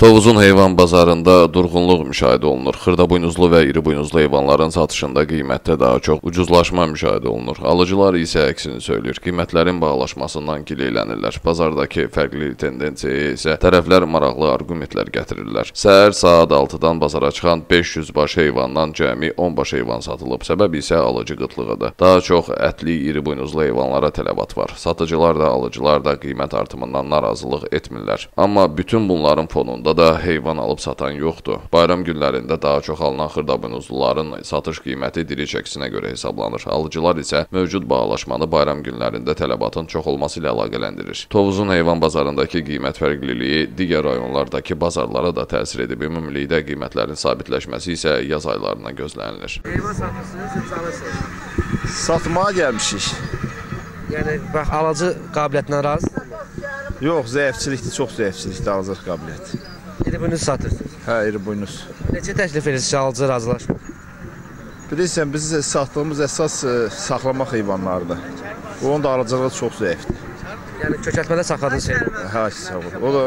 Tovuzun heyvan bazarında durğunluq müşahidə olunur. Xırdabuynuzlu və iri buynuzlu heyvanların satışında qiymətdə daha çox ucuzlaşma müşahidə olunur. Alıcılar isə əksini söyləyir. Qiymətlərin bahalaşmasından gileylənirlər. Bazardakı fərqli tendensiyaya isə tərəflər maraqlı arqumentlər gətirirlər. Səhər saat 6-dan bazara çıxan 500 baş heyvandan cəmi 10 baş heyvan satılıb. Səbəb isə alıcı qıtlığıdır. Daha çox ətli, iri buynuzlu heyvanlara tələbat var. Satıcılar da, alıcılar da qiymət artımından narazılıq etmirlər. Amma bütün bunların fonunda da heyvan alıb satan yoxdur. Bayram günlərində daha çox alınan xırdabuynuzluların satış qiyməti diri çəkisinə görə hesablanır. Alıcılar isə mövcud bahalaşmanı bayram günlərində tələbatın çox olması ilə əlaqələndirir. Tovuzun heyvan bazarındakı qiymət fərqliliyi digər rayonlardakı bazarlara da təsir edib. Ümumilikdə qiymətlərin sabitləşməsi isə yaz aylarına gözlənilir. Heyvan satırsınız, siz alırsınız. Satmağa gəlmişik. Yəni bax alıcı qabiliyyətindən razısınız. Yox, zəifçilikdir, çox zəifçilikdir alıcı qabiliyyət. İndi bunu satırsınız. Hə, iri buynuz. Neçə təklif edirsiniz alıcı razılaşmır? Bilirsən, biz satdığımız əsas ə, saxlamaq heyvanlarıdır. Onun da alıcılığı çox zəifdir. Yəni kökəltmədə saxladığınız şey. Hə, sağ ol. O da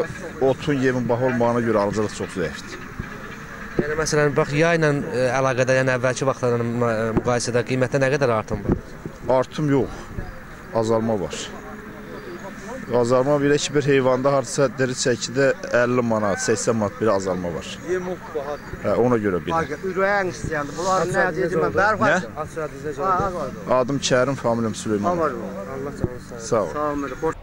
otun yemin baha olmağına görə alıcılıq çox zəifdir. Yəni məsələn bax yay ilə ə, əlaqədar, yəni əvvəlki vaxtlarla ə, müqayisədə qiymətdə nə qədər artım var? Artım yox, azalma var. Qazarma belə ki, bir heyvanda hardasa diri çəkidə 50 manat, 80 manat belə azalma var. Yemək bahat. Hə, ona görə belə. Bax, hə, ürəyin istəyəndə. Bunlar nə dedim mən? Bərxat. Asradizəcə. Adım Kərim, familiyam Süleymanov. Allah canını sağ olsun. Sağ olun. Sağ olun.